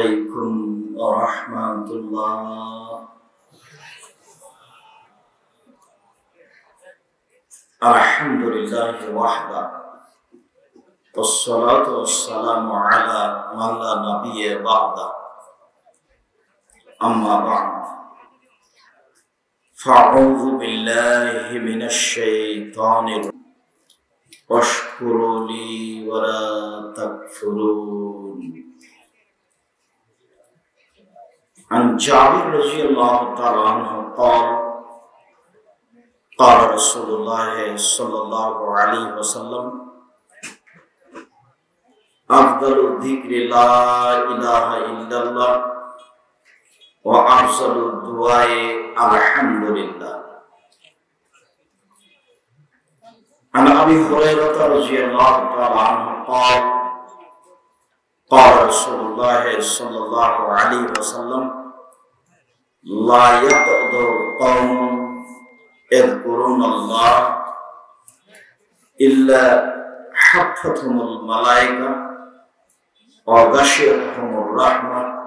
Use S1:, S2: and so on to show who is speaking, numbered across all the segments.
S1: عليكم ورحمة الله. الحمد لله وحده. والصلاة والسلام على من لا نبي بعده. أما بعد. فأعوذ بالله من الشيطان واشكروا لي ولا تكفرون. عن جابر رضي الله تعالى عنه قال قال رسول الله صلى الله عليه وسلم أفضل الذكر لا إله إلا الله وأفضل الدعاء الحمد لله عن أبي هريرة رضي الله تعالى عنه قال قال رسول الله صلى الله عليه وسلم لا يقدر قوم يذكرون الله إلا حفتهم الملائكة وغشيتهم الرحمة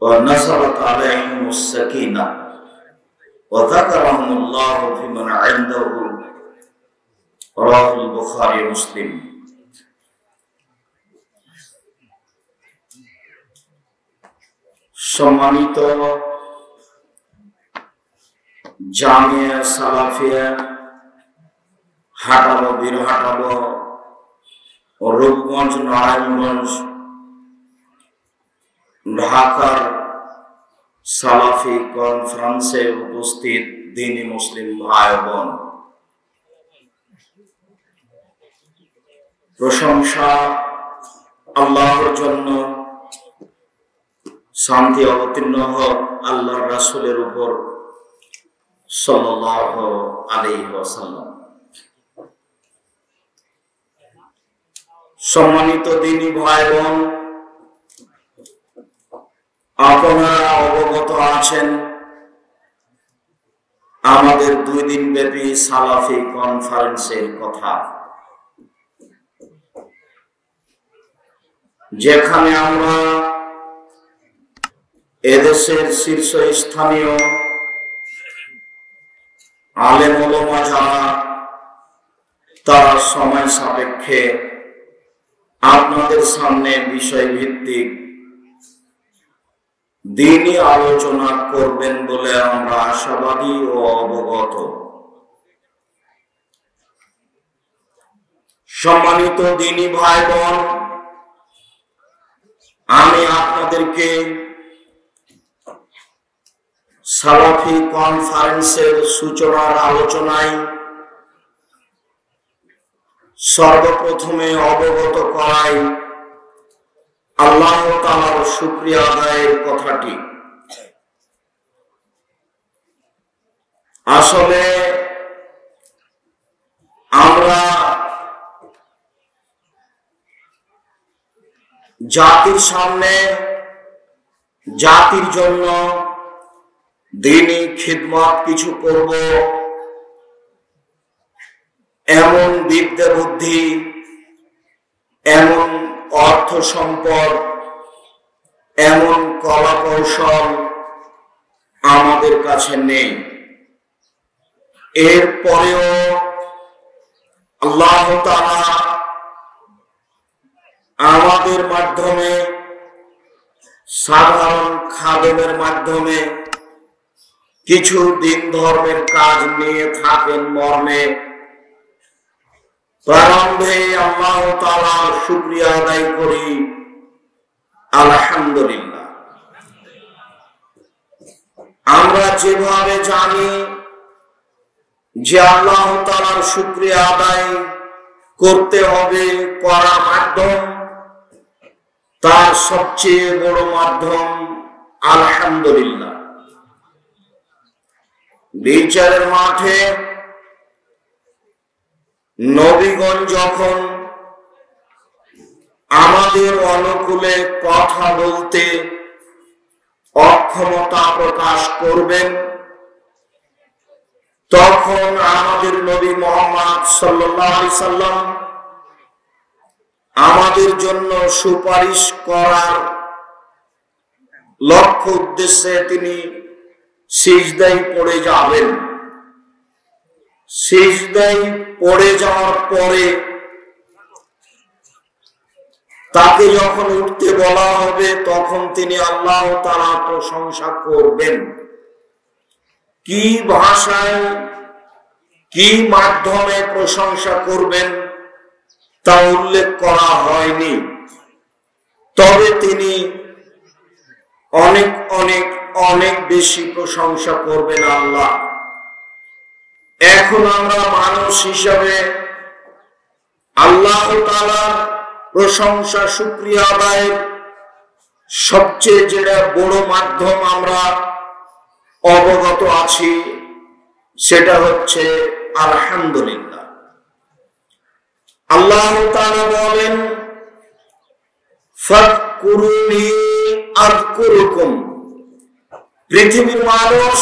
S1: ونزلت عليهم السكينة وذكرهم الله فيمن عنده. رواه البخاري مسلم সম্মানিত জামিয়া সালাফিয়া, হাটাবো বীর হাটাবো রূপগঞ্জ, নারায়ণগঞ্জ, ঢাকার সালাফি কনফারেন্সে উপস্থিত দিনী মুসলিম ভাই বোন প্রশংসা আল্লাহর জন্য শান্তি অবতীর্ণ হোক আল্লাহ রাসুলের উপর সম্মানিত দিনী ভাই বোন আপনারা অবগত আছেন, আমাদের দুই দিন ব্যাপী সালাফি কনফারেন্সের কথা। যেখানে আমরা এদেশের শীর্ষস্থানীয় আলেম ওলমা যারা, তারা সময় সাপেক্ষে আপনাদের সামনে বিষয় ভিত্তিক দিনই আলোচনা করবেন বলে আমরা আশাবাদী ও অবগত। সম্মানিত দিনী ভাই বোন আমি আপনাদেরকে সালাফি কনফারেন্সের সূচনার আলোচনায় সর্বপ্রথমে অবগত করায় আল্লাহ তালার শুক্রিয়া আদায়ের কথাটি। আসলে আমরা জাতির সামনে জাতির জন্য দিনই খিদমত কিছু করব। এমন বিদ্যা বুদ্ধি, এমন অর্থ সম্পদ, এমন কলা কৌশল আমাদের কাছে নেই। এরপরেও আল্লাহ তারা আমাদের মাধ্যমে সাধারণ খাদেমের মাধ্যমে কিছু দিন ধর্মের কাজ নিয়ে থাকেন মর্মে। প্রারম্ভে আল্লাহ তালার শুক্রিয়া আদায় করি। আলহামদুলিল্লাহ। আমরা যেভাবে জানি যে আল্লাহ তালার শুক্রিয়া আদায় করতে হবে করা মাধ্যম, তার সবচেয়ে বড় মাধ্যম আলহামদুলিল্লাহ। বিচারের মাঠে নবীগণ যখন আমাদের অনুকূলে কথা বলতে অক্ষমতা প্রকাশ করবেন, তখন আমাদের নবী মোহাম্মদ সাল্লাম আমাদের জন্য সুপারিশ করার লক্ষ্য উদ্দেশ্যে তিনি সিজদাই পড়ে যাবেন। সিজদাই পড়ে যাওয়ার পরে তাকে যখন উঠতে বলা হবে, তখন তিনি আল্লাহ তারা প্রশংসা করবেন। কি ভাষায়, কি মাধ্যমে প্রশংসা করবেন তা উল্লেখ করা হয়নি। তবে তিনি অনেক অনেক অনেক বেশি প্রশংসা করবেন আল্লাহ। এখন আমরা মানুষ হিসাবে আল্লাহ তালার প্রশংসা সুক্রিয়া আদায়ের সবচেয়ে যেটা বড় মাধ্যম আমরা অবগত আছি, সেটা হচ্ছে আলহামদুলিল্লাহ। আল্লাহ তারা বলেন পৃথিবীর মানুষ,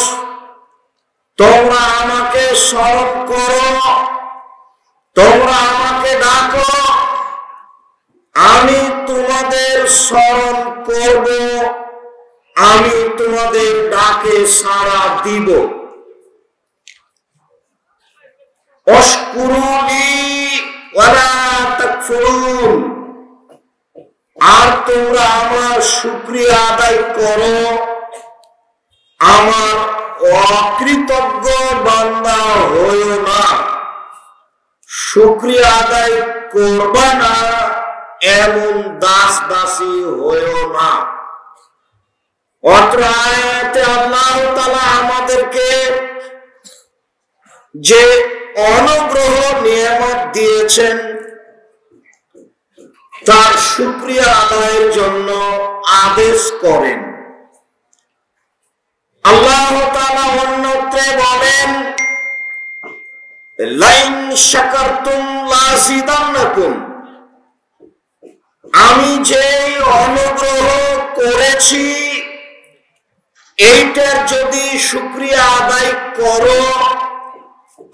S1: তোমরা আমাকে স্মরণ করো, তোমরা আমাকে ডাকো, আমি তোমাদের স্মরণ করব, আমি তোমাদের ডাকে সাড়া দিব। আর তোমরা আমার শুক্রিয়া আদায় করো। আমার অকৃতজ্ঞ বান্দা হইও না। শুক্রিয়া আদায় করবা না, এমন দাস দাসী হইও না। অত্র আয়াতে আল্লাহ তালা আমাদেরকে যে অনুগ্রহ, নিয়ামত দিয়েছেন, তার সুক্রিয়া আদায়ের জন্য আদেশ করেন। আল্লাহ অন্যত্রে বলেন, লাইন শাকারতুম লাসিদান্নাকুম আমি যে অনুগ্রহ করেছি, এইটার যদি শুক্রিয়া আদায় করো,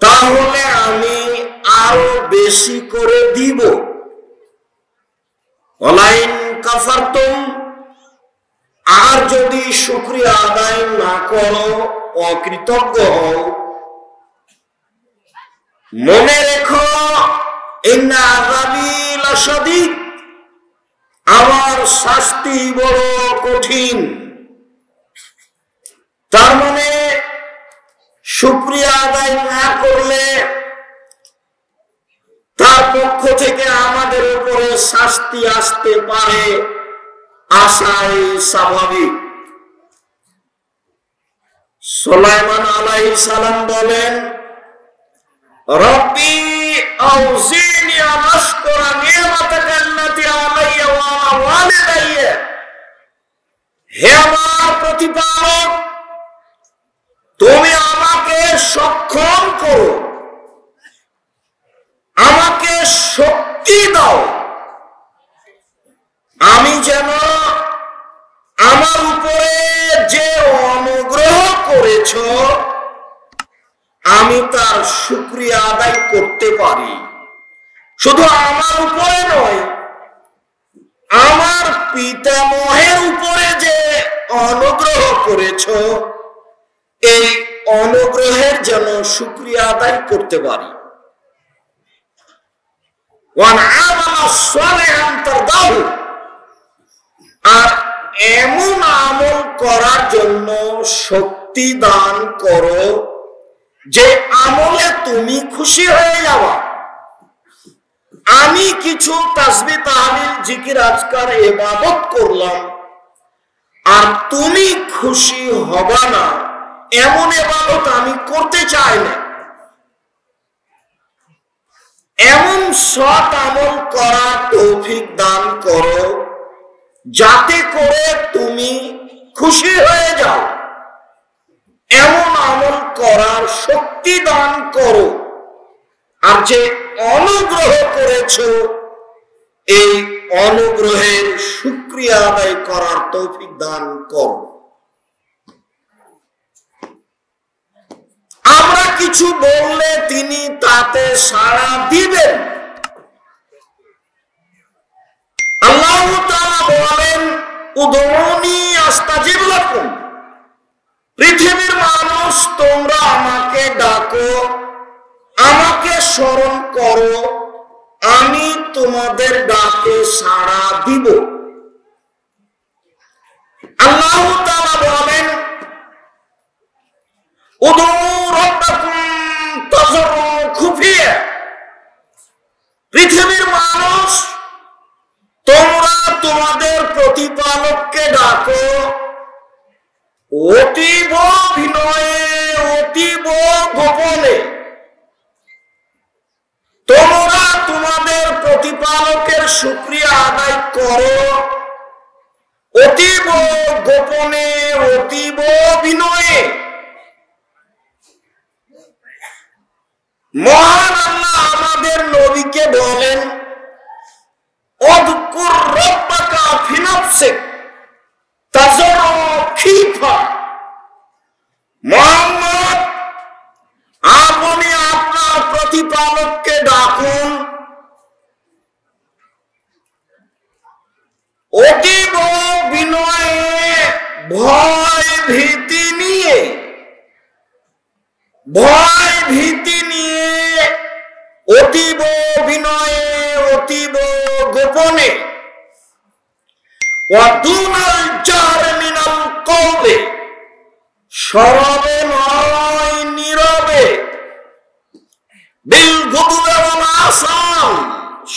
S1: তাহলে আমি আরও বেশি করে দিব। অলাইন কাফারতুম যদি শুক্রিয়া আদায় না করো, অকৃতজ্ঞ হও। মনে রেখো আমার শাস্তি বড় কঠিন। তার মানে সুপ্রিয়া আদায় না করলে তার পক্ষ থেকে আমাদের উপরে শাস্তি আসতে পারে। আশাই স্বাভাবিক। সোলাইমান আলাই সালাম বলেন রব্বি আউজিনি আন আশকুরা শুক্রিয়া আদায় করতে পারি। শুধু আমার উপরে নয়, আমার পিতামহের উপরে যে অনুগ্রহ করেছ, এই অনুগ্রহের যেন শুক্রিয়া আদায় করতে পারি। আর এমন আমল করার জন্য শক্তি দান করো যে আমলে তুমি খুশি হয়ে যাওয়া। আমি কিছু তাসবি তাহমিল জিকির আজকার এবাদত করলাম। আর তুমি খুশি হবা না, এমন এবাদত আমি করতে চাই না। এমন সৎ আমল করা তৌফিক দান করো, যাতে করে তুমি খুশি হয়ে যাও। এমন আমল করার শক্তি দান করো। আর যে অনুগ্রহ করেছ, এই অনুগ্রহের সুক্রিয়া আদায় করার তৌফিক দান করো। আমরা কিছু বললে তিনি তাতে সাড়া দিবেন। আল্লাহ বলেন উদৌনি আস্তাজিব লাকুম। পৃথিবীর মানুষ তোমরা আমাকে ডাকো আমাকে স্মরণ করো আমি তোমাদের ডাকে সাড়া দিব। আল্লাহ classic.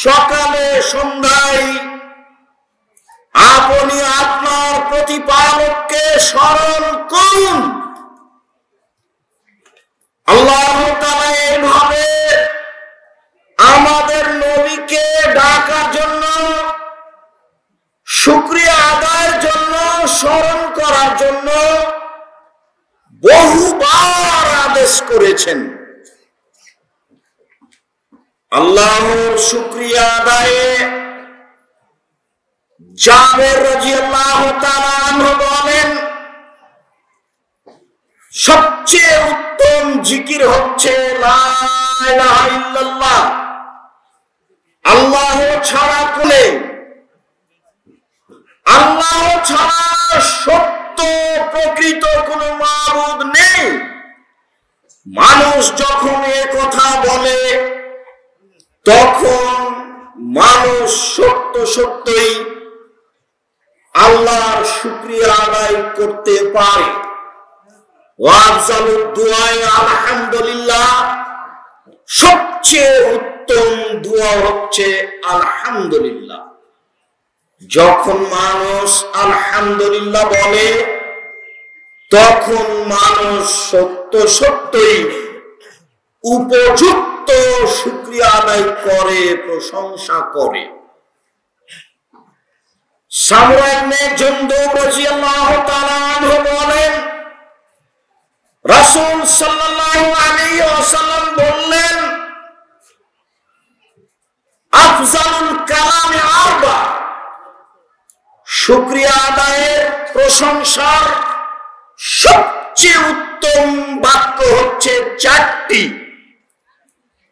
S1: সকালে, সন্ধ্যায় আপনি আপনার প্রতিপালককে স্মরণ করুন। আল্লাহ এইভাবে আমাদের নবীকে ডাকার জন্য, শুক্রিয়া আদায়ের জন্য, স্মরণ করার জন্য বহুবার আদেশ করেছেন। আল্লাহর শুক্রিয়া আদায়ে জাবের বলেন, সবচেয়ে উত্তম জিকির হচ্ছে আল্লাহ ছাড়া কোনে? আল্লাহ ছাড়া সত্য প্রকৃত কোন মাবুদ নেই। মানুষ যখন এ কথা বলে তখন মানুষ সত্য সত্যই আল্লাহর শুক্রিয়া আদায় করতে পারে। আলহামদুলিল্লাহ, সবচেয়ে উত্তম দোয়া হচ্ছে আলহামদুলিল্লাহ। যখন মানুষ আলহামদুলিল্লাহ বলে, তখন মানুষ সত্য সত্যই উপযুক্ত শুক্রিয়া আদায় করে, প্রশংসা করে। বলেন, রাসূল ওয়াসাল্লাম বললেন, আফজালুল কালামি আরবা, শুকরিয়া আদায়ের প্রশংসার সবচেয়ে উত্তম বাক্য হচ্ছে চারটি।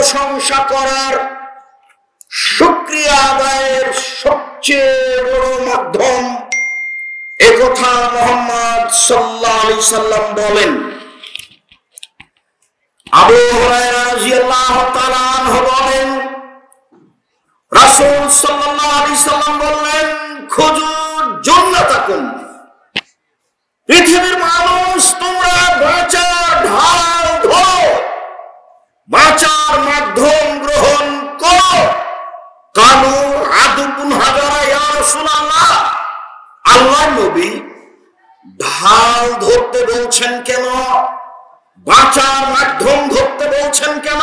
S1: প্রশংসা করার শুক্রিয়া আদায়ের সবচেয়ে বড় মাধ্যম একথা মোহাম্মদ সাল্লাহ আলি সাল্লাম বলেন। আবু তাআলা আনহু বলেন, রাসূল সাল্লাল্লাহু আলাইহি সাল্লাম বললেন খুজুর জান্নাতাকুম। পৃথিবীর মানুষ, তোমরা বাঁচার ঢাল ধরো। বাঁচার নবী ঢাল ধরতে বলছেন কেন? বাঁচার মাধ্যম ধরতে বলছেন কেন?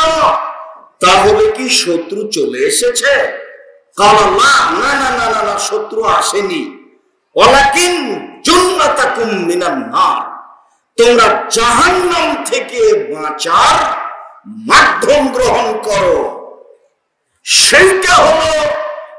S1: তাহলে কি শত্রু চলে এসেছে? না না না না না শত্রু আসেনি। ওলাকিন জুন্নাতাকুম মিনান নার। তোমরা জাহান্নাম থেকে বাঁচার মাধ্যম গ্রহণ করো। সেইটা হলো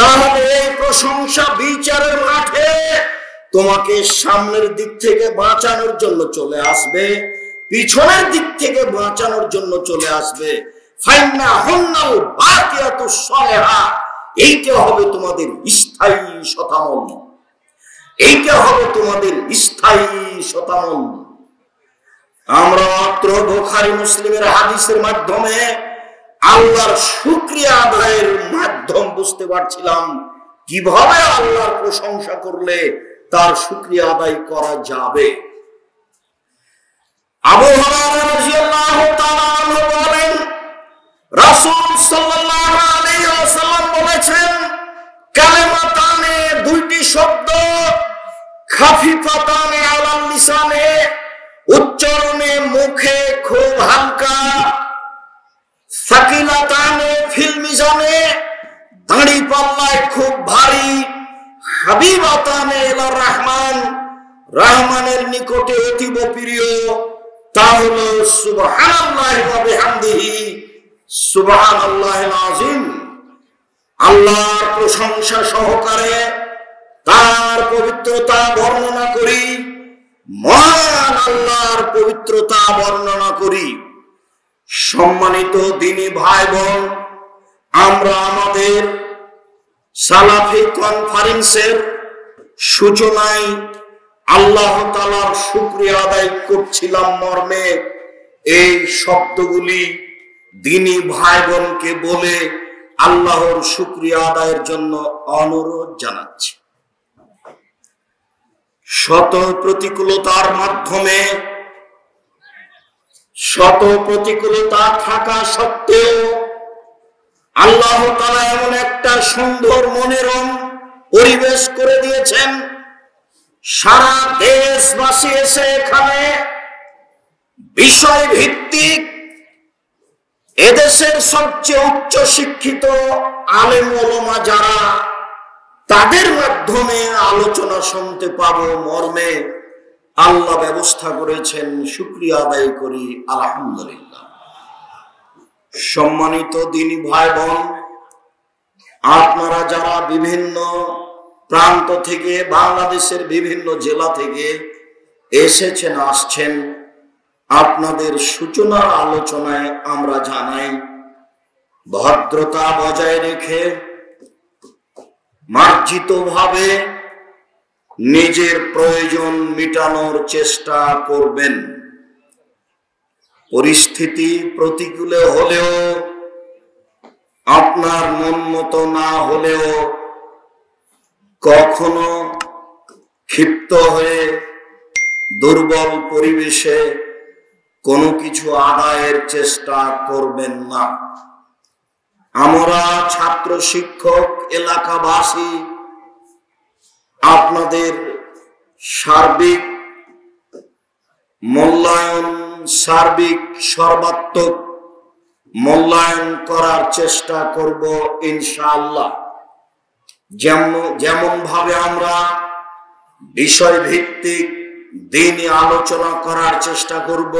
S1: তাহলে এই প্রশংসা বিচারের মাঠে তোমাকে সামনের দিক থেকে বাঁচানোর জন্য চলে আসবে, পিছনের দিক থেকে বাঁচানোর জন্য চলে আসবে। এইটা হবে তোমাদের স্থায়ী শতামল। এইটা হবে তোমাদের স্থায়ী শতামল। আমরা মাত্র বোখারি মুসলিমের হাদিসের মাধ্যমে আল্লাহর শুক্রিয়া আদায়ের মাধ্যম বুঝতে পারছিলাম। কীভাবে আল্লাহর প্রশংসা করলে তার শুক্রিয়া আদায় করা যাবে? বলেছেন দুইটি শব্দ খাফিফাতানে আলাল লিসানে, উচ্চারণে মুখে খুব হালকা সাকিলাতানে ফিল মিজানে দাঁড়ি পাল্লায় খুব ভারী। হাবিবাতানে এলার রহমান। রহমানের নিকটে অতীব প্রিয়। তা হলো সুবহানাল্লাহ ওয়া বিহামদিহি। সুবহানাল্লাহিল আযীম আল্লাহর প্রশংসা সহকারে তার পবিত্রতা বর্ণনা করি। মহান আল্লাহর পবিত্রতা বর্ণনা করি। সম্মানিত দিনী ভাই বোন আমরা আমাদের সালাফি কনফারেন্সের সূচনায় আল্লাহ তালার শুক্রিয়া আদায় করছিলাম মর্মে। এই শব্দগুলি দিনী ভাই বোনকে বলে আল্লাহর শুক্রিয়া আদায়ের জন্য অনুরোধ জানাচ্ছি। শত প্রতিকূলতার মাধ্যমে শত প্রতিকূলতা থাকা সত্ত্বেও আল্লাহ তালা এমন একটা সুন্দর মনোরম পরিবেশ করে দিয়েছেন। সারা দেশবাসী এসে এখানে বিষয় ভিত্তিক এদেশের সবচেয়ে উচ্চ শিক্ষিত আলেম ওলমা যারা, তাদের মাধ্যমে আলোচনা শুনতে পাবো মর্মে। আল্লাহ ব্যবস্থা করেছেন, শুক্রিয়া আদায় করি, আলহামদুলিল্লাহ। সম্মানিত দিনী ভাই বোন আপনারা যারা বিভিন্ন প্রান্ত থেকে, বাংলাদেশের বিভিন্ন জেলা থেকে এসেছেন, আসছেন, আপনাদের সূচনার আলোচনায় আমরা জানাই, ভদ্রতা বজায় রেখে মার্জিত ভাবে নিজের প্রয়োজন মিটানোর চেষ্টা করবেন। পরিস্থিতি প্রতিকূলে হলেও, আপনার মন মতো না হলেও কখনো ক্ষিপ্ত হয়ে দুর্বল পরিবেশে কোনো কিছু আদায়ের চেষ্টা করবেন না। আমরা ছাত্র শিক্ষক, এলাকাবাসী আপনাদের সার্বিক মূল্যায়ন, সার্বিক সর্বাত্মক মূল্যায়ন করার চেষ্টা করব ইনশাআল্লাহ। যেমন যেমন ভাবে আমরা বিষয় ভিত্তিক দিনই আলোচনা করার চেষ্টা করব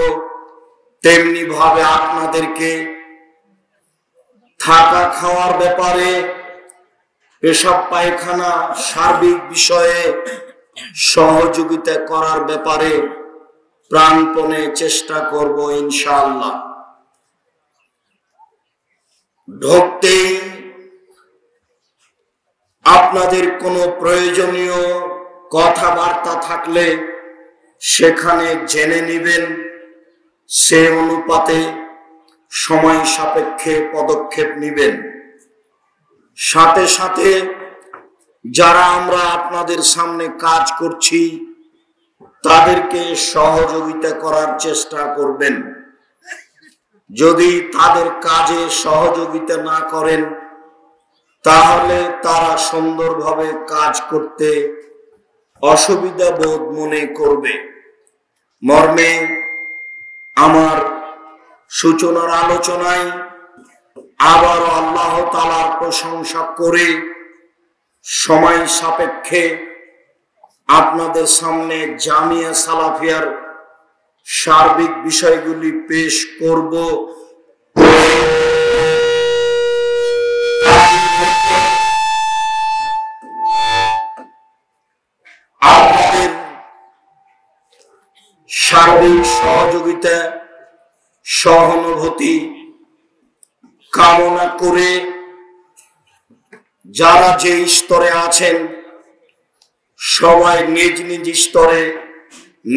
S1: তেমনি ভাবে আপনাদেরকে থাকা খাওয়ার ব্যাপারে পেশাব পায়খানা সার্বিক বিষয়ে সহযোগিতা করার ব্যাপারে প্রাণপণে চেষ্টা করব ইনশাআল্লাহ। ঢুকতেই আপনাদের কোনো প্রয়োজনীয় কথাবার্তা থাকলে সেখানে জেনে নিবেন, সে অনুপাতে সময় সাপেক্ষে পদক্ষেপ নিবেন। সাথে সাথে যারা আমরা আপনাদের সামনে কাজ করছি, তাদেরকে সহযোগিতা করার চেষ্টা করবেন। যদি তাদের কাজে সহযোগিতা না করেন, তাহলে তারা সুন্দরভাবে কাজ করতে অসুবিধা বোধ মনে করবে। মর্মে আমার সূচনার আলোচনায় আবার আল্লাহ তালার প্রশংসা করে সময় সাপেক্ষে আপনাদের সামনে জামিয়া সালাফিয়ার সার্বিক বিষয়গুলি পেশ করব। আপনাদের সার্বিক সহযোগিতা, সহানুভূতি কামনা করে যারা যে স্তরে আছেন, সবাই নিজ নিজ স্তরে,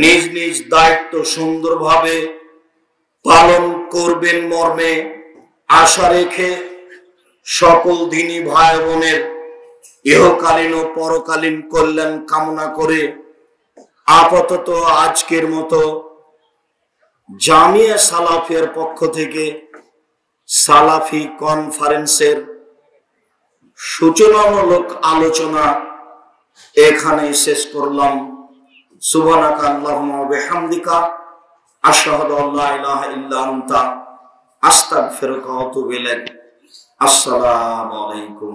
S1: নিজ নিজ দায়িত্ব সুন্দরভাবে পালন করবেন মর্মে। আশা রেখে সকল দিনী ভাই বোনের ইহকালীন ও পরকালীন কল্যাণ কামনা করে আপাতত আজকের মতো জামিয়া সালাফিয়ার পক্ষ থেকে সালাফি কনফারেন্সের সূচনামূলক আলোচনা এখানে শেষ করলাম। সুবহানাকা আল্লাহুম্মা আসসালামু আলাইকুম